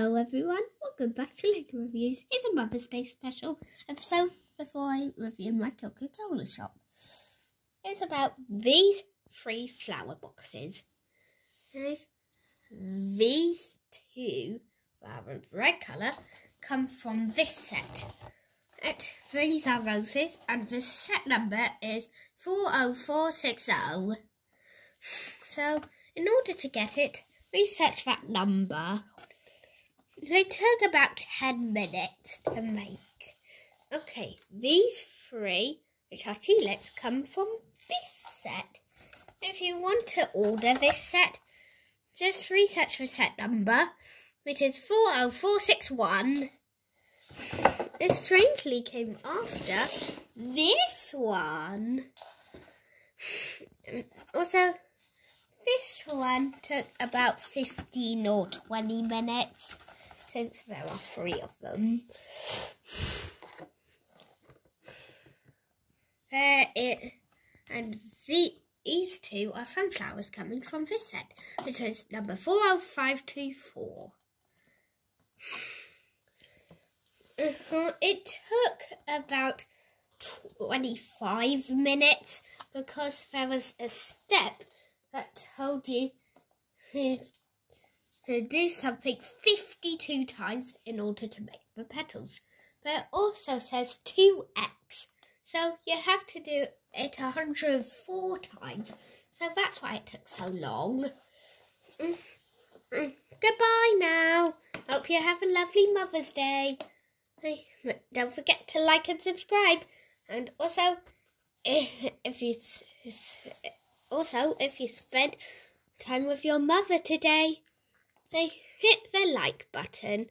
Hello everyone, welcome back to Lego Reviews. It's a Mother's Day special episode before I review my Coca-Cola shop. It's about these three flower boxes. Guys, these two, flower in red colour, come from this set. It, these are roses and the set number is 40460. So, in order to get it, research that number they took about 10 minutes to make. Okay, these three, which are tulips, come from this set. If you want to order this set, just research the set number, which is 40461. It strangely came after this one. Also, this one took about 15 or 20 minutes since there are three of them. There it and the, these two are sunflowers coming from this set, which is number 40524. Uh-huh, it took about 25 minutes because there was a step that told you to do something 52 times in order to make the petals. But it also says 2x, so you have to do it 104 times. So that's why it took so long. Mm, mm. Goodbye now. Hope you have a lovely Mother's Day. Don't forget to like and subscribe. And also, if you also if you spent time with your mother today, they hit the like button